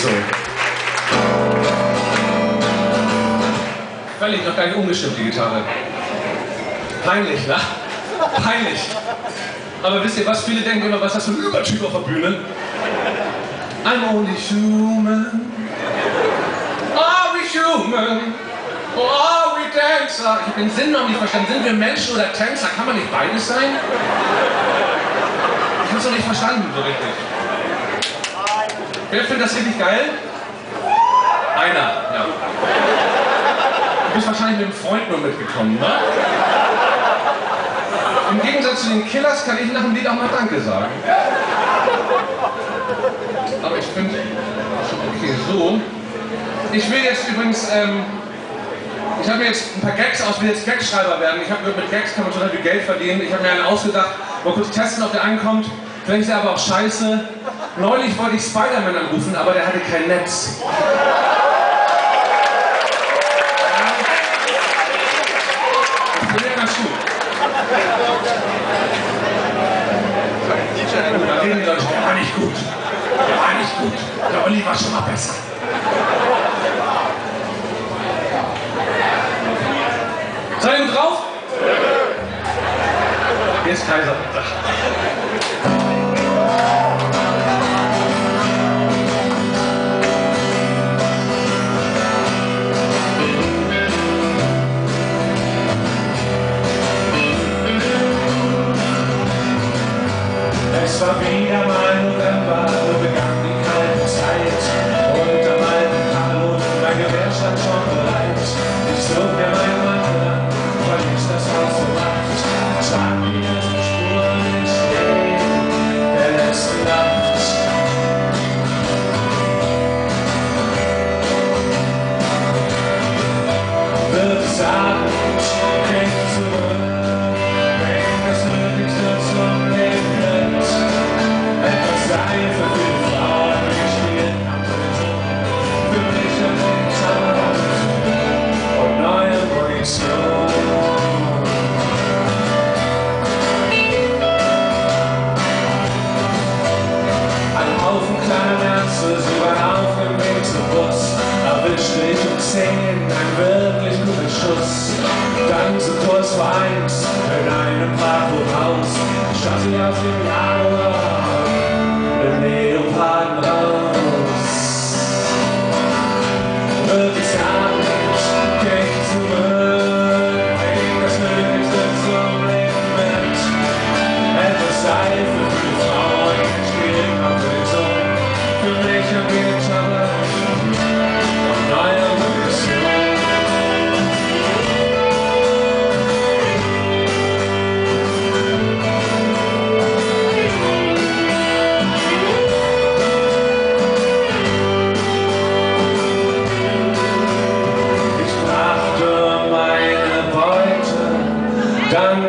so. Völlig noch gar nicht umgestimmt, die Gitarre. Peinlich, ne? Peinlich. Aber wisst ihr was? Viele denken immer, was das für ein Übertyp auf der Bühne? I'm only human. Are we human? Or are we dancer? Ich habe den Sinn noch nicht verstanden. Sind wir Menschen oder Tänzer? Kann man nicht beides sein? Ich habe es noch nicht verstanden, so richtig. Wer findet das richtig geil? Einer, ja. Du bist wahrscheinlich mit einem Freund nur mitgekommen, ne? Im Gegensatz zu den Killers kann ich nach dem Lied auch mal Danke sagen. Aber ich finde, okay, so. Ich will jetzt übrigens, ähm, ich habe mir jetzt ein paar Gags aus, will jetzt Gagschreiber werden. Ich habe mit Gags kann man total viel Geld verdienen. Ich habe mir einen ausgedacht, mal kurz testen, ob der ankommt. Vielleicht ist er aber auch scheiße. Neulich wollte ich Spider-Man anrufen, aber der hatte kein Netz. Ich bin ja ganz gut. Da reden Leute, der war nicht gut. Der war nicht gut. Der Olli war schon mal besser. Seid ihr gut drauf? Hier ist Kaiser. Vor eins in einem Parkhochhaus stand sie auf dem Januar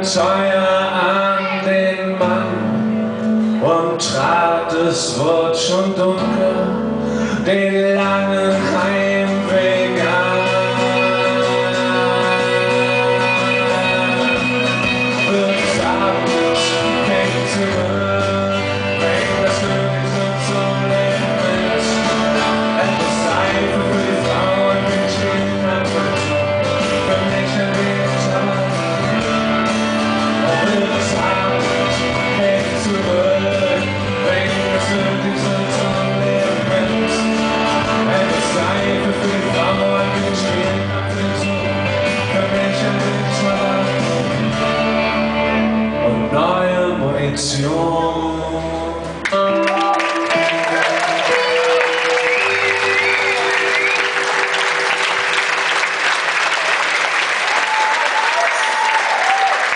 dann teuer an den Mann und trat, es wurde schon dunkel, den langen Heimweg